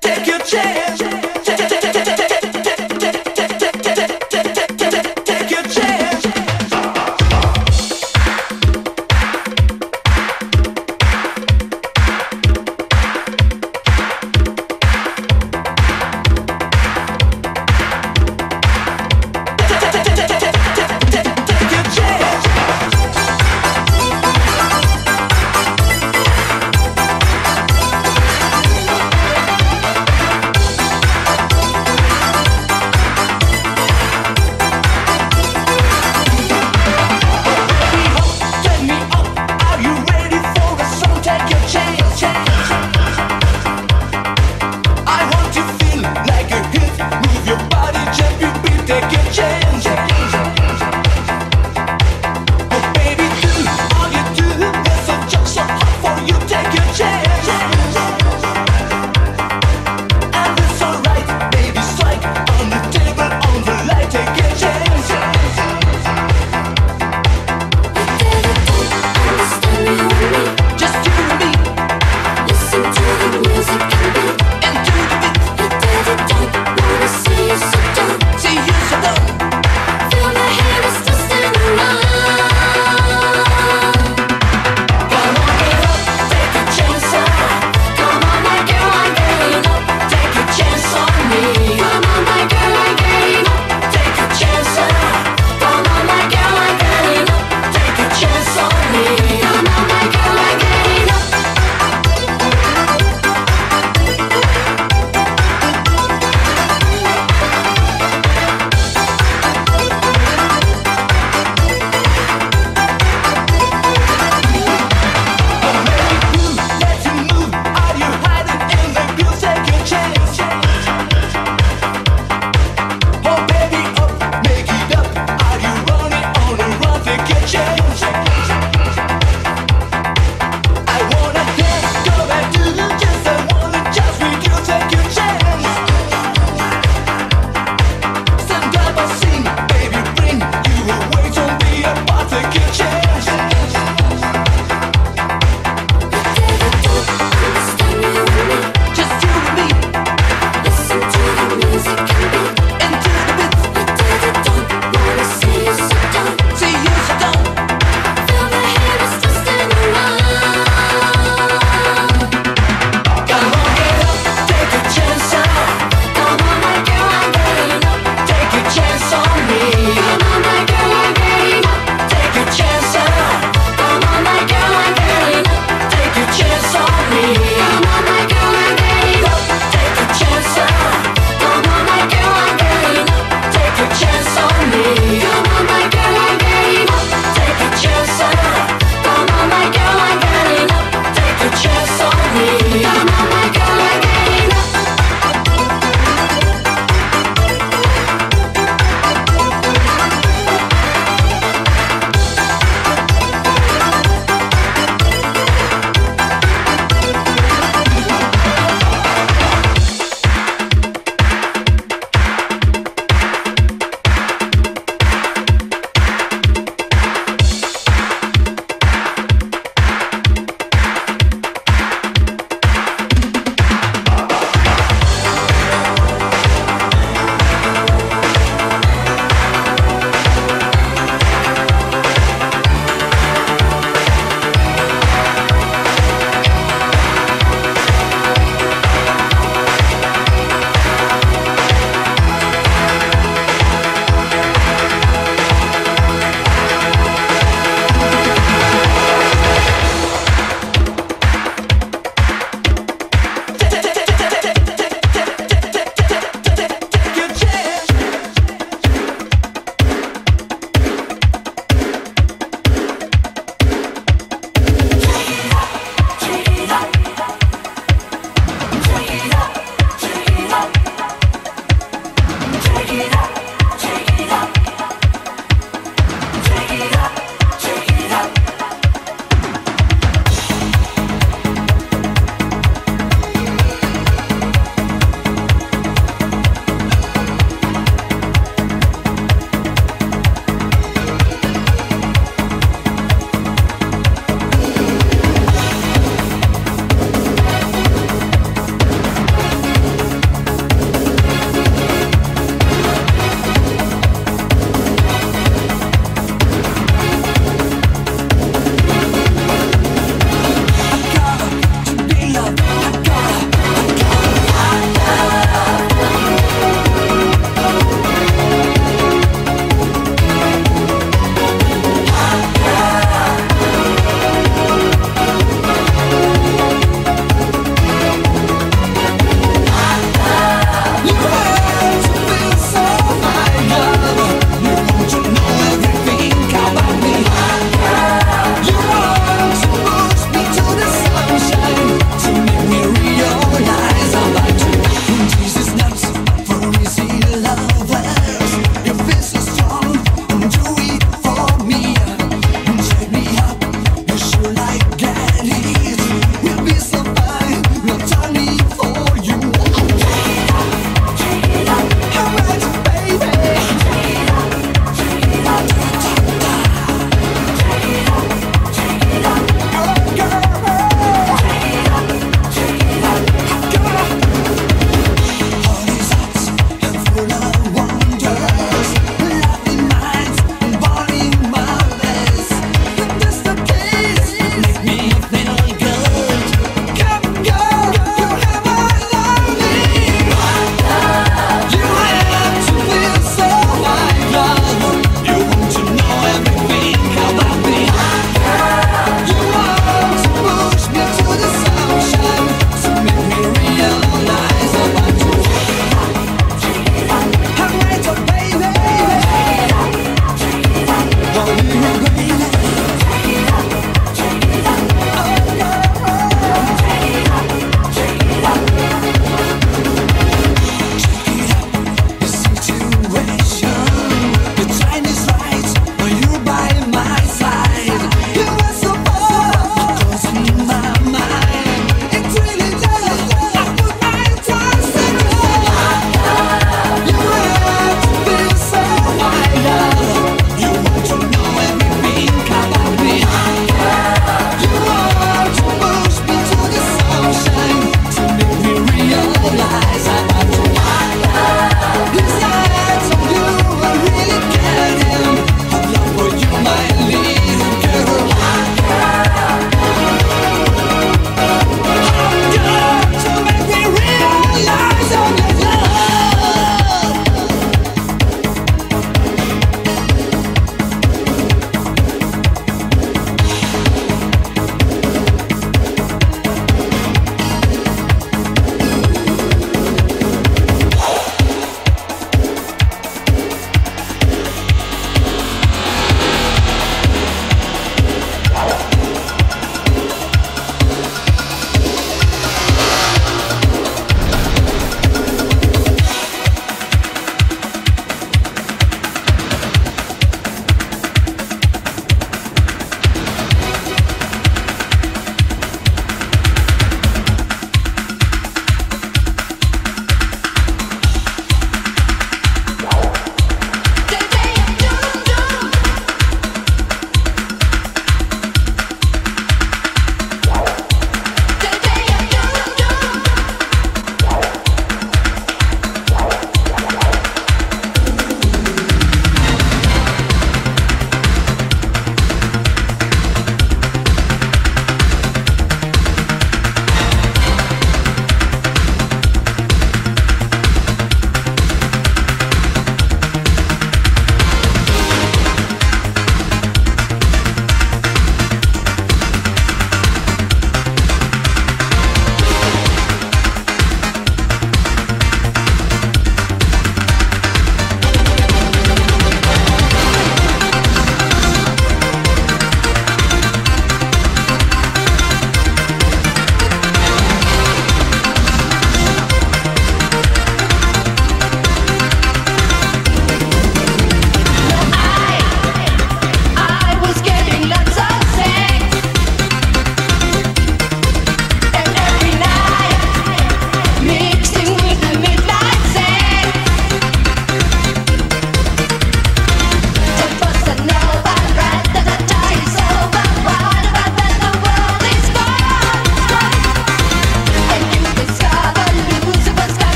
Take your chance.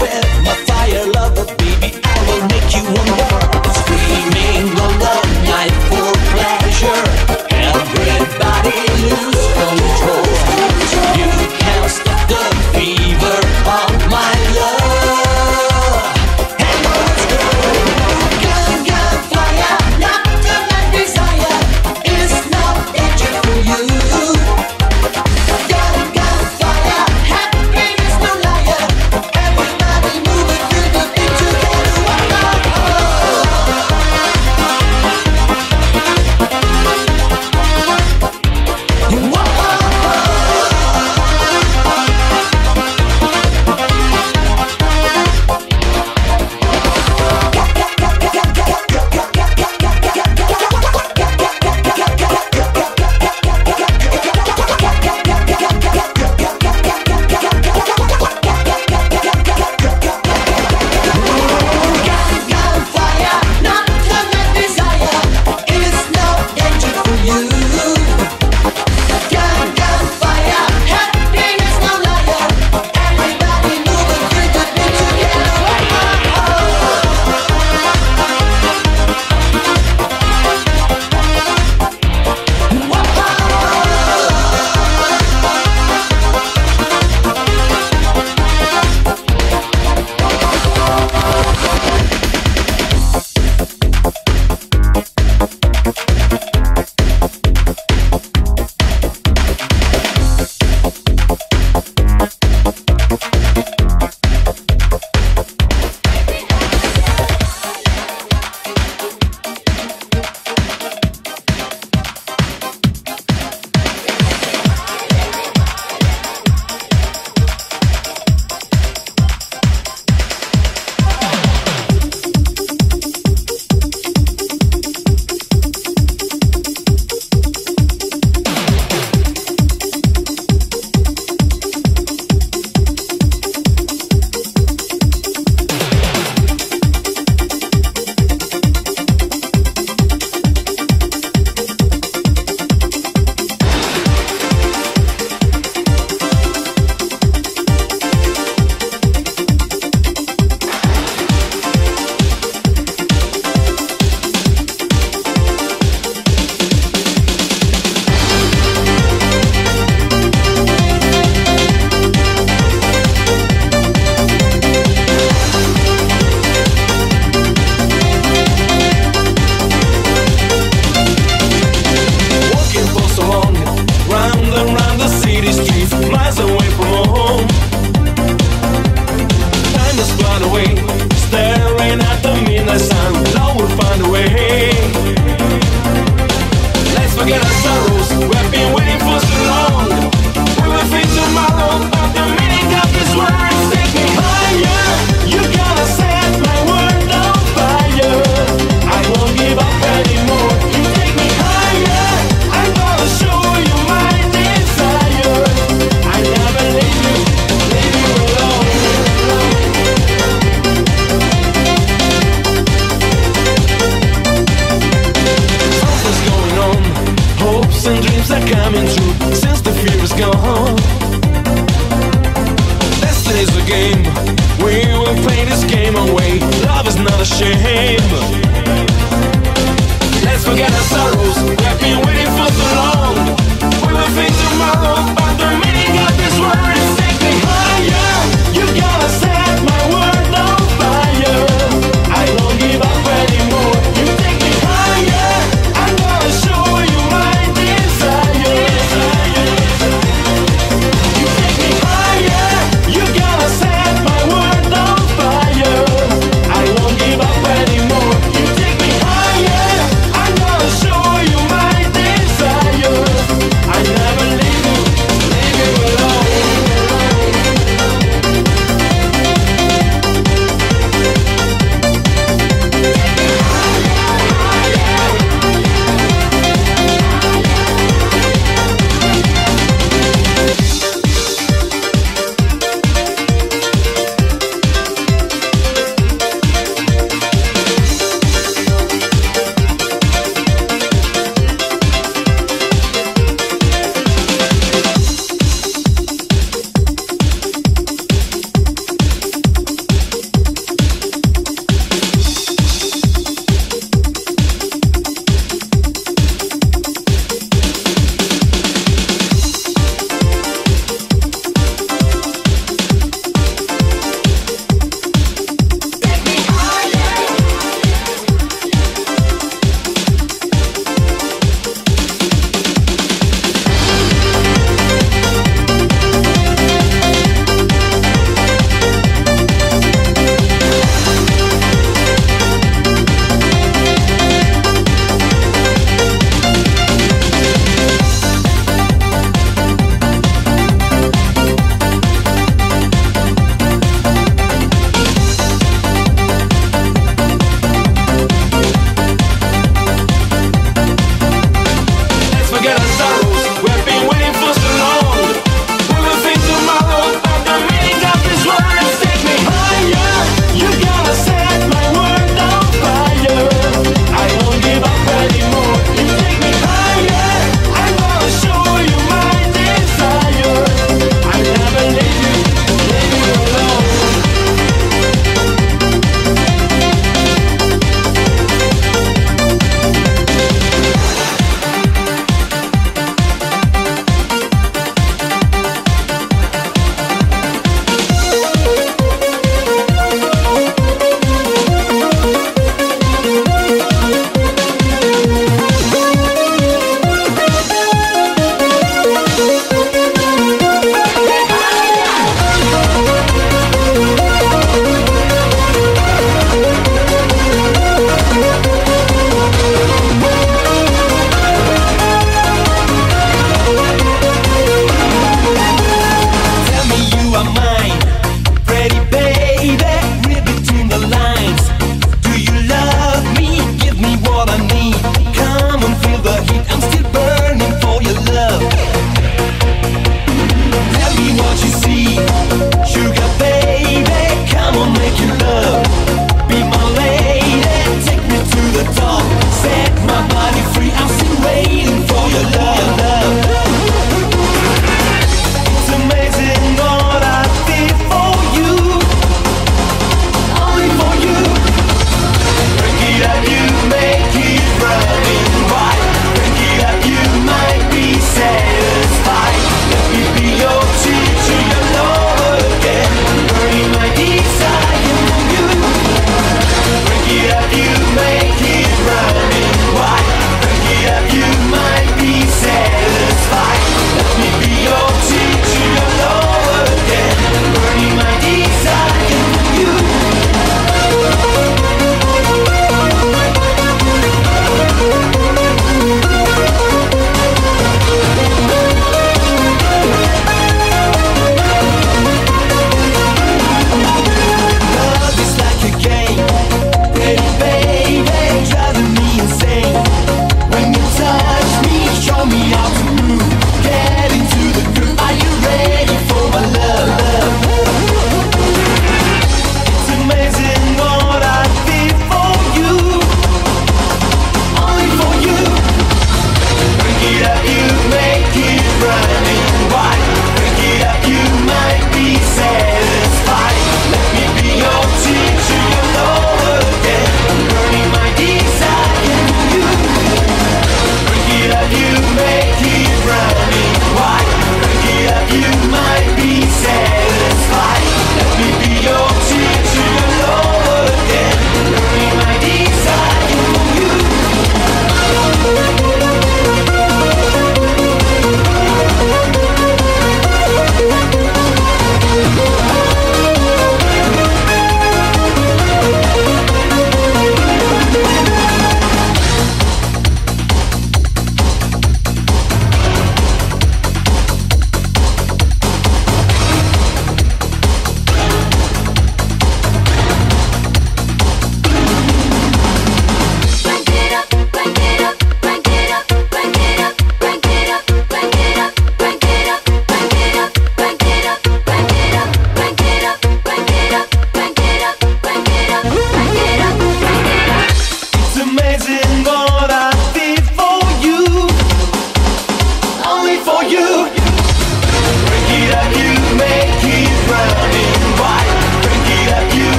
well.